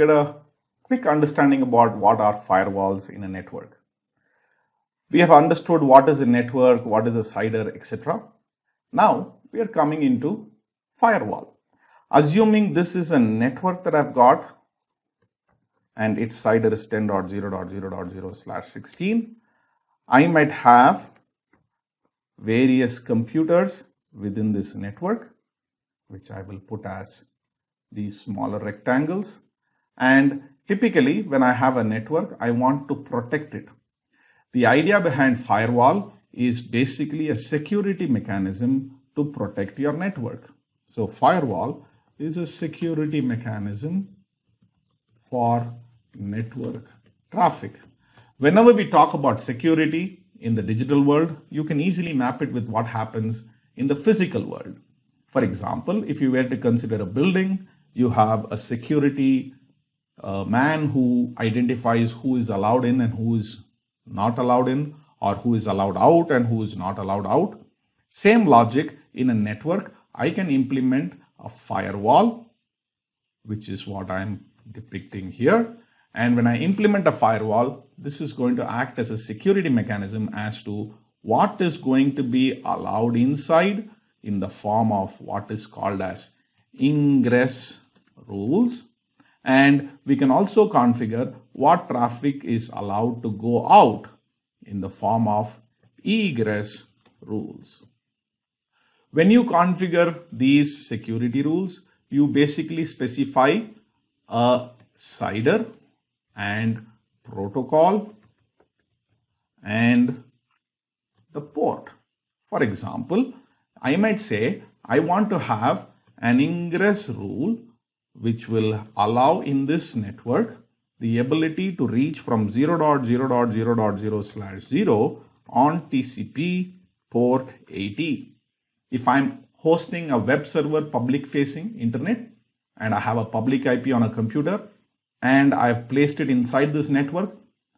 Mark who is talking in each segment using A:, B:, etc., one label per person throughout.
A: get a quick understanding about what are firewalls in a network. We have understood what is a network, what is a CIDR, etc. Now we are coming into firewall. Assuming this is a network that I've got and its CIDR is 10.0.0.0 slash 16, I might have various computers within this network, which I will put as these smaller rectangles. And typically when I have a network, I want to protect it. The idea behind firewall is basically a security mechanism to protect your network. So firewall is a security mechanism for network traffic. Whenever we talk about security in the digital world, you can easily map it with what happens in the physical world. For example, if you were to consider a building, you have a security uh, man who identifies who is allowed in and who is not allowed in, or who is allowed out and who is not allowed out. Same logic in a network, I can implement a firewall, which is what I'm depicting here. And when I implement a firewall, this is going to act as a security mechanism as to what is going to be allowed inside in the form of what is called as ingress rules. And we can also configure what traffic is allowed to go out in the form of egress rules. When you configure these security rules, you basically specify a CIDR and protocol and the port. For example, I might say I want to have an ingress rule which will allow in this network the ability to reach from 0.0.0.0 slash 0 on TCP port 80. If I'm hosting a web server public facing internet and I have a public IP on a computer and I've placed it inside this network,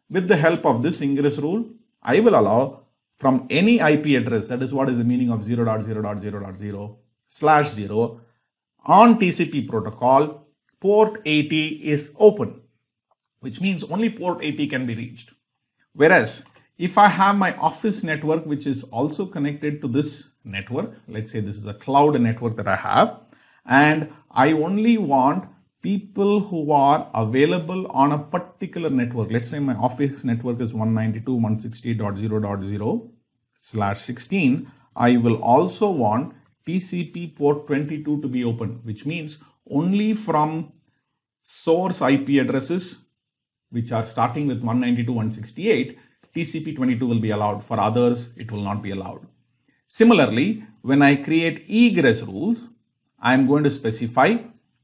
A: with the help of this ingress rule, I will allow from any IP address, that is what is the meaning of 0.0.0.0 slash 0 on TCP protocol, port 80 is open, which means only port 80 can be reached. Whereas if I have my office network, which is also connected to this network, let's say this is a cloud network that I have, and I only want people who are available on a particular network. Let's say my office network is 192.168.0.0 slash 16. I will also want TCP port 22 to be open, which means only from source IP addresses, which are starting with 192.168, TCP 22 will be allowed. For others, it will not be allowed. Similarly, when I create egress rules, I am going to specify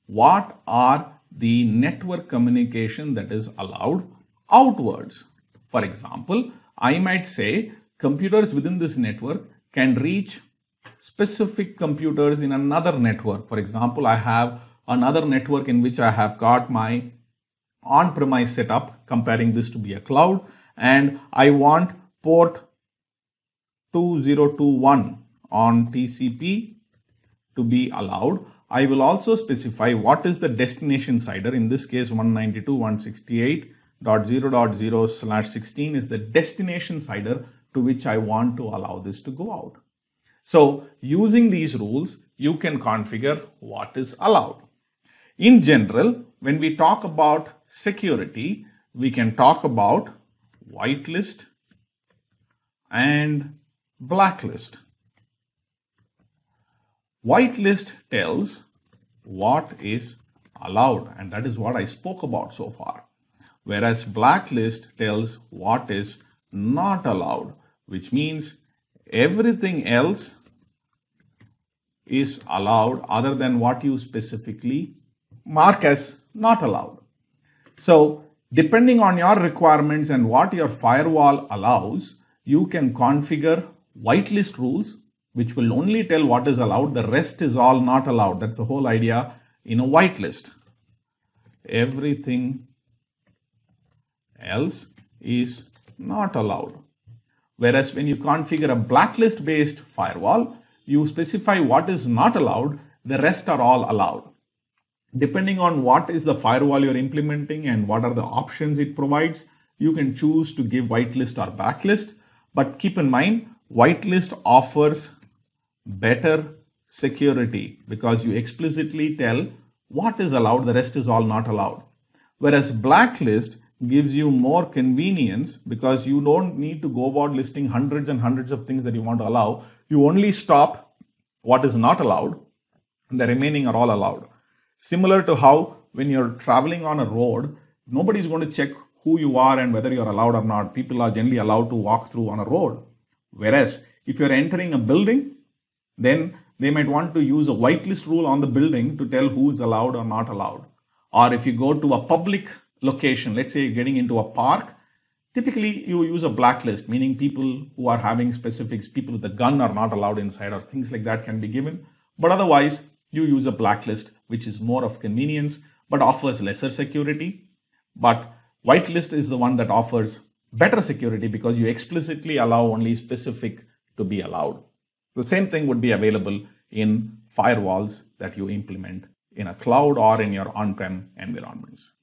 A: what are the network communication that is allowed outwards. For example, I might say computers within this network can reach specific computers in another network. For example, I have another network in which I have got my on-premise setup, comparing this to be a cloud, and I want port 2021 on TCP to be allowed. I will also specify what is the destination CIDR. In this case, 192.168.0.0 slash 16 is the destination CIDR to which I want to allow this to go out. So using these rules, you can configure what is allowed. In general, when we talk about security, we can talk about whitelist and blacklist. Whitelist tells what is allowed and that is what I spoke about so far. Whereas blacklist tells what is not allowed, which means everything else is allowed other than what you specifically mark as not allowed. So depending on your requirements and what your firewall allows, you can configure whitelist rules, which will only tell what is allowed. The rest is all not allowed. That's the whole idea in a whitelist. Everything else is not allowed. Whereas when you configure a blacklist based firewall, you specify what is not allowed, the rest are all allowed. Depending on what is the firewall you're implementing and what are the options it provides, you can choose to give whitelist or blacklist. But keep in mind, whitelist offers better security because you explicitly tell what is allowed, the rest is all not allowed. Whereas blacklist gives you more convenience because you don't need to go about listing hundreds and hundreds of things that you want to allow. You only stop what is not allowed and the remaining are all allowed. Similar to how when you're traveling on a road, nobody's going to check who you are and whether you're allowed or not. People are generally allowed to walk through on a road. Whereas if you're entering a building, then they might want to use a whitelist rule on the building to tell who is allowed or not allowed. Or if you go to a public location, let's say getting into a park, typically you use a blacklist, meaning people who are having specifics, people with a gun are not allowed inside or things like that can be given. But otherwise, you use a blacklist, which is more of convenience, but offers lesser security. But whitelist is the one that offers better security because you explicitly allow only specific to be allowed. The same thing would be available in firewalls that you implement in a cloud or in your on-prem environments.